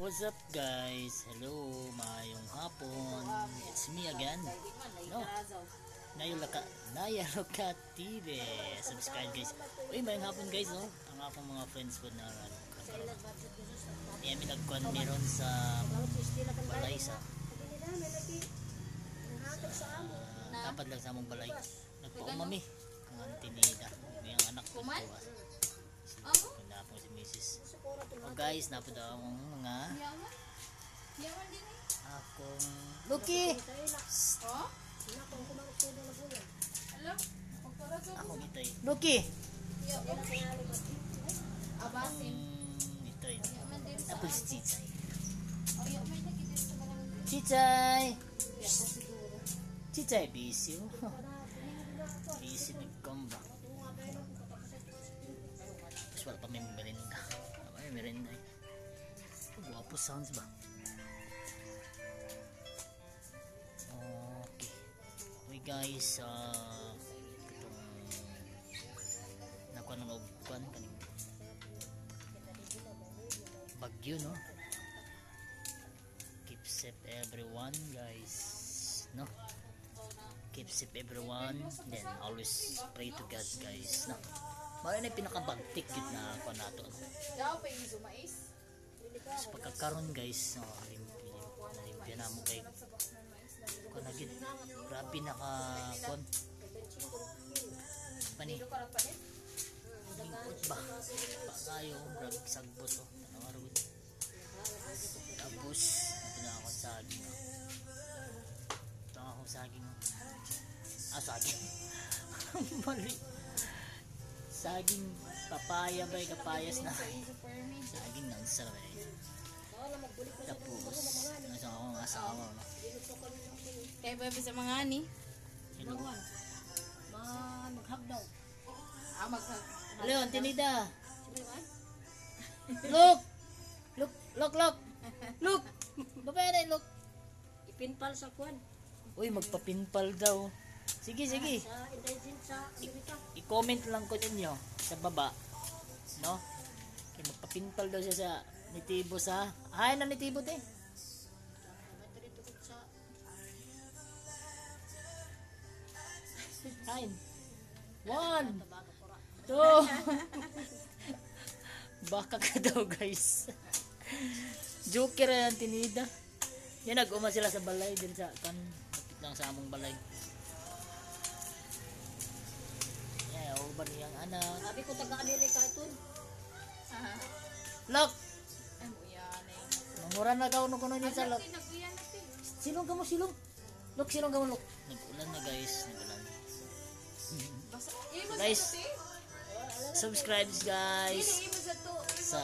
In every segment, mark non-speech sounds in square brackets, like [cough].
What's up guys? Hello, mayong hapon. It's me again. No. Nayulaka, Nayaluka TV. Subscribe guys. Uy, mayong hapon guys, no? Ang akong mga friends ko na karon. Iya mi nagkuan meron sa balay sa uh, tapad lang sa among balay. Nagpaumami. Ang antinida. May anak ko. Kuman? Oh guys, napod akong mga akong! Oh? Alam? Pagkara sa Akong sa Tapos Chichay. Chichay! Chichay, busy [laughs] Merinda eh. Guwapo sounds ba? Okay. Okay guys, ah itong nakuha ng ogkuan kaning bagyo no keep safe everyone guys no keep safe everyone then always pray to God guys no Mao na pinakabagtik yun na ako nato? Daw pa yung sumais. Sa pagkakaroon guys no, limpyo limpyo na mo kay kung nagid grabe naka kon pani. Lingkot ba pa kayo grabe sagbot oh tanawa rin tapos na ako sa ito na ako saging oh. ah saging [laughs] mali saging papaya ba yung kapayas na. Saging ng sarap eh. Tapos nasa akong asawa no? Kaya pa sa mga ani. hello? Maghagdaw. Ah, mag... hello Antinida look! Look look look! Look! [laughs] Babae look! Ipinpal sa kwan. uy magpapinpal daw sige sige intelligent sa Amerika. i-comment lang ko ninyo sa baba no kaya magpapinpal daw siya sa nitibo sa ay na nitibo te Kain. One, two. [laughs] Baka ka daw guys. Joker yan tinida. Yan nag-uma sila sa balay din sa kan lang sa among balay. Anak. Sabi ko taga-Amerika ito. Look, Ay, buyan eh. mangura na daw no kuno niya sa look. Silong ka mo, silong. Look, silong ka mo, look. Nag-ulan na guys, nag-ulan. Guys. Subscribe guys. Sa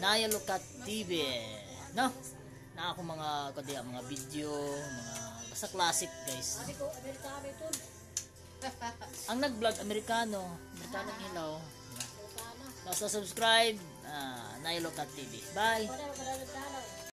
Naya Lukat TV no na ako mga kundi mga video mga basta classic guys Sabi ko, Amerika ito. [laughs] ang nag-vlog Amerikano. Amerikano hilaw Amerikana. basta subscribe. Uh, Lukat TV bye